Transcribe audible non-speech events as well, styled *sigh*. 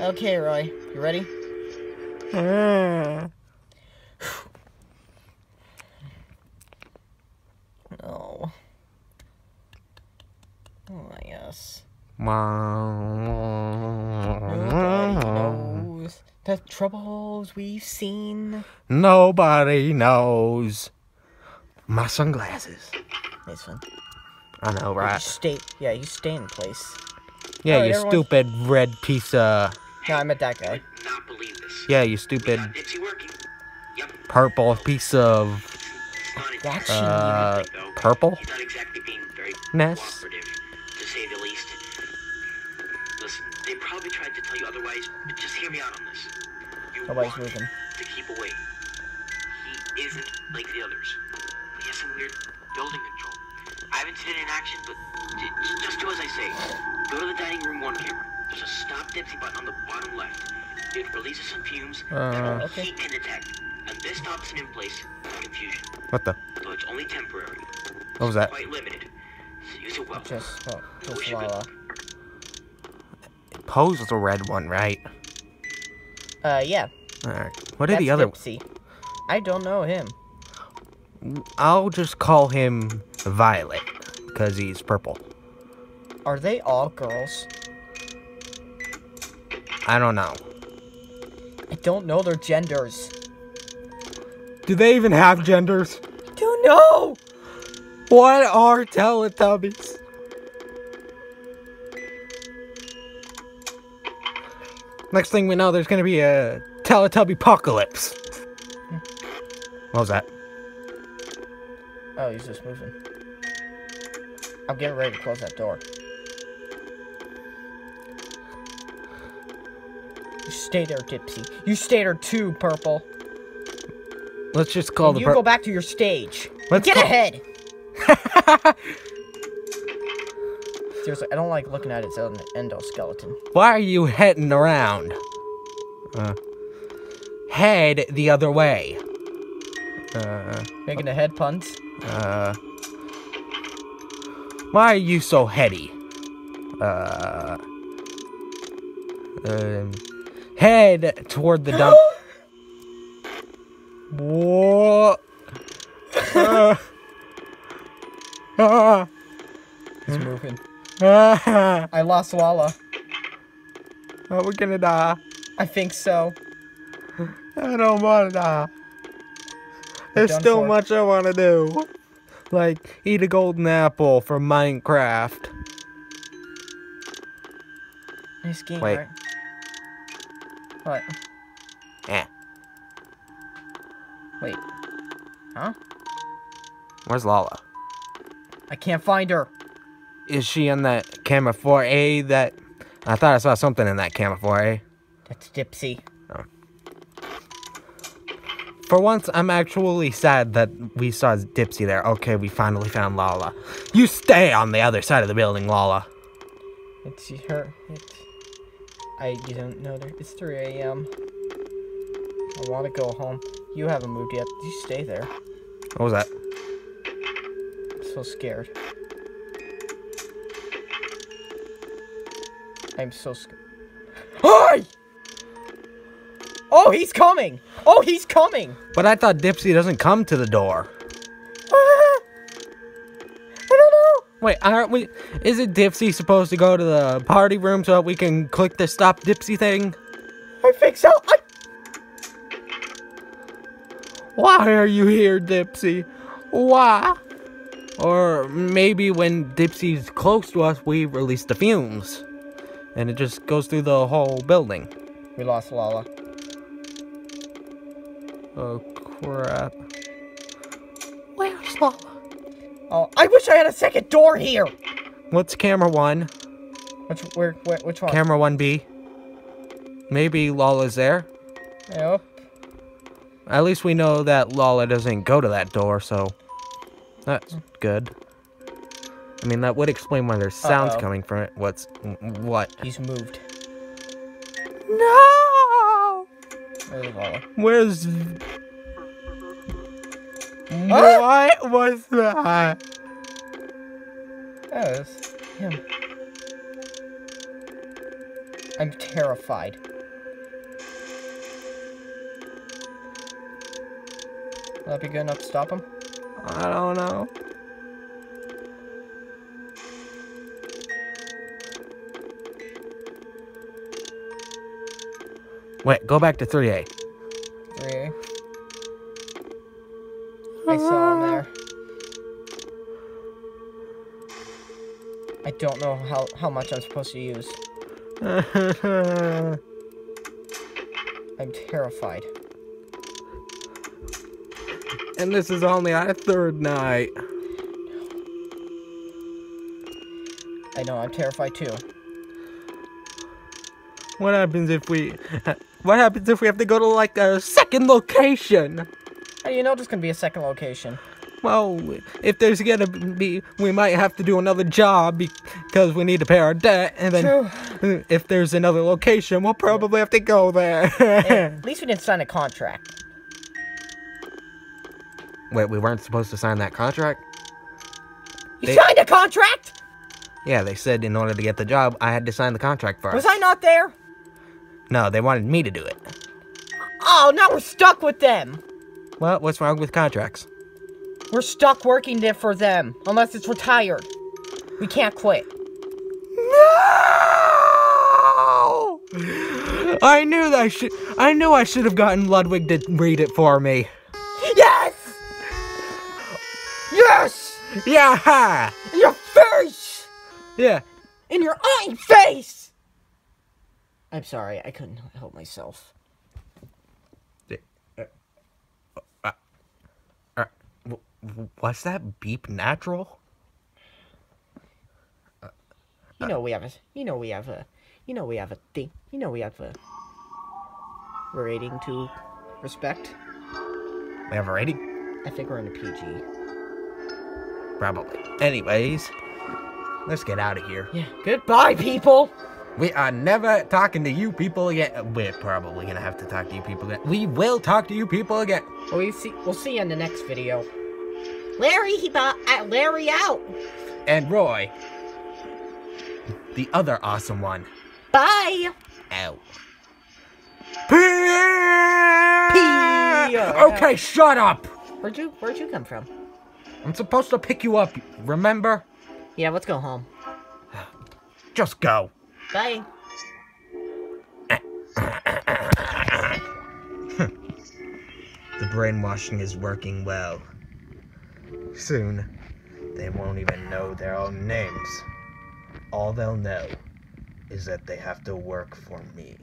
Okay, Roy. You ready? Oh. Oh, yes. Nobody knows the troubles we've seen. Nobody knows. My sunglasses. Nice one. I know, oh, You right? stay. Yeah, you stay in place. Yeah, Alright, you stupid red piece of. No, I meant that guy. Not believe this. Yeah, you stupid got Dipsy working. Yep. purple piece of. It's not That exactly shouldn't Uh, purple? He's not exactly Ness. to say the least. Listen, they probably tried to tell you otherwise, but just hear me out on this. You Nobody's moving. to keep away. He isn't like the others. He has some weird building control. I haven't seen it in action, but j- j- just do as I say. Go to the dining room one camera. There's a stop Dipsy button on the bottom left. It releases some fumes that Uh, only okay. he can detect, and this stops an in place confusion. what the? Though it's only temporary. What was that? Quite limited. So use it well. Just, oh, just Wish you Lala. Po's was the red one, right? Uh, yeah. Alright. What did that's the other? Dipsy. I don't know him. I'll just call him Violet, because he's purple. Are they all girls? I don't know. I don't know their genders. Do they even have genders? Don't know. What are Teletubbies? Next thing we know, there's gonna be a Teletubby apocalypse. What was that? Oh, he's just moving. I'm getting ready to close that door. You stay there, Dipsy. You stay there too, Purple. Let's just call And the you go back to your stage. Let's Get ahead. *laughs* Seriously, I don't like looking at its endoskeleton. Why are you heading around? Uh, head the other way. Uh, Making a head puns. uh. Why are you so heady? Uh. Um. Head toward the dump. Whoa. Uh, ah, He's moving. ah, I lost Lala. are we gonna die? I think so. I don't wanna die. There's still for. much I wanna do. Like, eat a golden apple from Minecraft. Nice game, Wait. right? What? Eh. Wait. Huh? Where's Lala? I can't find her. Is she in that camera 4A that... I thought I saw something in that camera 4A. That's Dipsy. For once, I'm actually sad that we saw Dipsy there. Okay, we finally found Lala. You stay on the other side of the building, Lala. It's her. It's. I. You don't know there. It's 3 a.m. I want to go home. You haven't moved yet. You stay there. What was that? I'm so scared. I'm so scared. Hi! Oh, he's coming! Oh, he's coming! But I thought Dipsy doesn't come to the door. Wait, aren't we? Is it Dipsy supposed to go to the party room so that we can click the stop Dipsy thing? I think so. I, Why are you here, Dipsy? Why? Or maybe when Dipsy's close to us, we release the fumes. And it just goes through the whole building. we lost Lala. Oh, crap. Where's Lala? Oh, I wish I had a second door here. What's camera one? Which where, where which one? Camera 1B? Maybe Lala's there? Yep. At least we know that Lala doesn't go to that door, so that's hmm. good. I mean, that would explain why there's sounds Uh-oh. coming from it. What's what? He's moved. No! Where's Lala? Where's what was that? Oh, it's him. I'm terrified. Will that be good enough to stop him? I don't know. Wait, go back to 3A. Three. I saw him *laughs* there. I don't know how, how much I'm supposed to use. *laughs* I'm terrified. and this is only our third night. I know, I'm terrified too. What happens if we... *laughs* What happens if we have to go to, like, a second location? How do you know there's gonna be a second location? Well, if there's gonna be... We might have to do another job because we need to pay our debt. And then True. if there's another location, we'll probably have to go there. *laughs* At least we didn't sign a contract. Wait, we weren't supposed to sign that contract? You They- signed a contract? Yeah, they said in order to get the job, I had to sign the contract first. Was I not there? No, they wanted me to do it. Oh, now we're stuck with them. Well, what's wrong with contracts? We're stuck working there for them, unless it's retired. We can't quit. No! I knew that I should. I knew I should have gotten Ludwig to read it for me. Yes! Yes! Yeah! In your face! yeah. In your eye face! I'm sorry, I couldn't help myself. Was that beep natural? You know we have a, you know we have a, you know we have a thing, you know we have a rating to respect. We have a rating, I think we're in a PG. probably. Anyways, let's get out of here. Yeah. Goodbye, people! We are never talking to you people again. We're probably gonna have to talk to you people again. We will talk to you people again. We'll see, we'll see you in the next video. Larry, he bought uh, Larry out. And Roy, the other awesome one. Bye! Ow. Pee. Okay, shut up. Where'd you, where'd you come from? I'm supposed to pick you up, remember? Yeah, let's go home. Just go. Bye. The brainwashing is working well. Soon, they won't even know their own names. All they'll know is that they have to work for me.